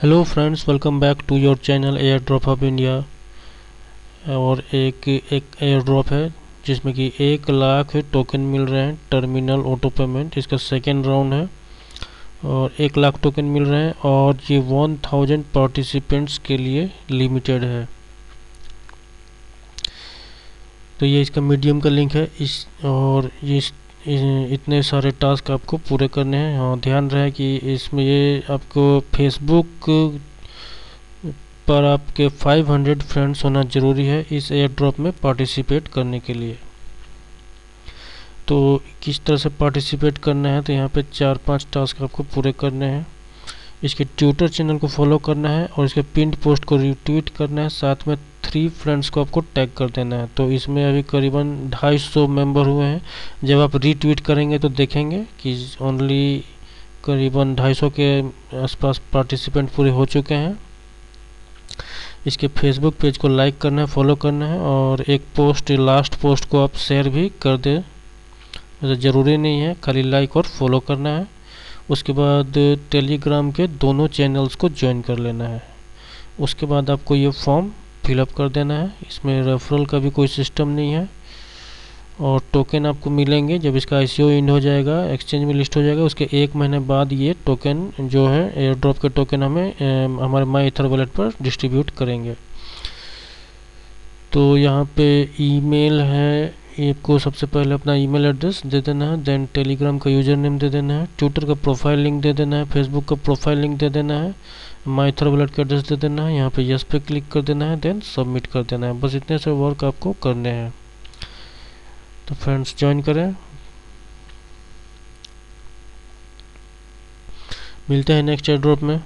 Hello friends welcome back to your channel air drop of India और एक एक air drop है जिसमें कि एक लाख टोकन मिल रहे हैं टर्मिनल ऑटो पेमेंट इसका सेकेंड राउंड है। और एक लाख टोकन मिल रहे हैं और ये वन थाउज़ेंड पार्टिसिपेंट्स के लिए लिमिटेड है। तो ये इसका मीडियम का लिंक है इस और ये इस, इतने सारे टास्क आपको पूरे करने हैं। हाँ ध्यान रहे कि इसमें ये आपको फेसबुक पर आपके 500 फ्रेंड्स होना ज़रूरी है इस एयर ड्रॉप में पार्टिसिपेट करने के लिए। तो किस तरह से पार्टिसिपेट करना है तो यहाँ पे चार पाँच टास्क आपको पूरे करने हैं। इसके ट्विटर चैनल को फॉलो करना है और इसके पिंड पोस्ट को रिट्वीट करना है। साथ में थ्री फ्रेंड्स को आपको टैग कर देना है। तो इसमें अभी करीबन ढाई सौ मेंबर हुए हैं। जब आप रीट्वीट करेंगे तो देखेंगे कि ओनली करीबन ढाई सौ के आसपास पार्टिसिपेंट पूरे हो चुके हैं। इसके फेसबुक पेज को लाइक करना है फॉलो करना है और एक पोस्ट लास्ट पोस्ट को आप शेयर भी कर दें। ज़रूरी नहीं है, खाली लाइक और फॉलो करना है। उसके बाद टेलीग्राम के दोनों चैनल्स को ज्वाइन कर लेना है। उसके बाद आपको ये फॉर्म फिलअप कर देना है। इसमें रेफरल का भी कोई सिस्टम नहीं है। और टोकन आपको मिलेंगे। जब इसका आई इन हो जाएगा एक्सचेंज में लिस्ट हो जाएगा, उसके एक महीने बाद ये टोकन जो है एयर ड्रॉप के टोकन हमें हमारे माई इथर वॉलेट पर डिस्ट्रीब्यूट करेंगे। तो यहाँ पे ईमेल है। आपको सबसे पहले अपना ईमेल एड्रेस दे देना है देन टेलीग्राम का यूज़र नेम दे देना है ट्विटर का प्रोफ़ाइल लिंक दे देना है फेसबुक का प्रोफ़ाइल लिंक दे देना है माइथर वॉलेट का एड्रेस दे देना है, यहाँ पे यस पे क्लिक कर देना है देन सबमिट कर देना है। बस इतने से वर्क आपको करने हैं। तो फ्रेंड्स ज्वाइन करें। मिलते हैं नेक्स्ट एड्रॉप ड्रॉप में।